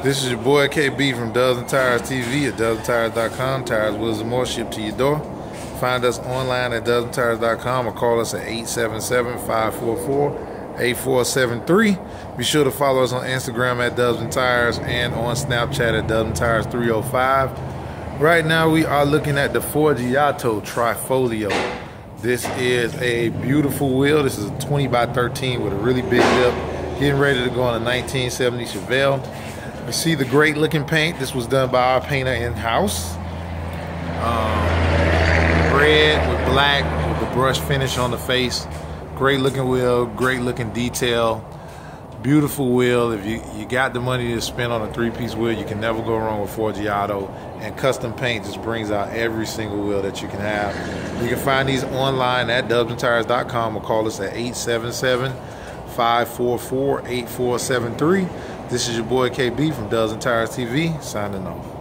This is your boy KB from and Tires TV at dubsandtires.com. Tires, wheels, and more shipped to your door. Find us online at dubsandtires.com or call us at 877-544-8473. Be sure to follow us on Instagram at and Tires and on Snapchat at and Tires 305. Right now we are looking at the Forgiato Trifolio. This is a beautiful wheel. This is a 20 by 13 with a really big lip. Getting ready to go on a 1970 Chevelle. You see the great looking paint. This was done by our painter in-house. Um, red with black with the brush finish on the face. Great looking wheel, great looking detail. Beautiful wheel. If you, you got the money to spend on a three-piece wheel, you can never go wrong with Forgiato. And custom paint just brings out every single wheel that you can have. You can find these online at dubsandtires.com or call us at 877 544 8473. This is your boy KB from and Tires TV, signing off.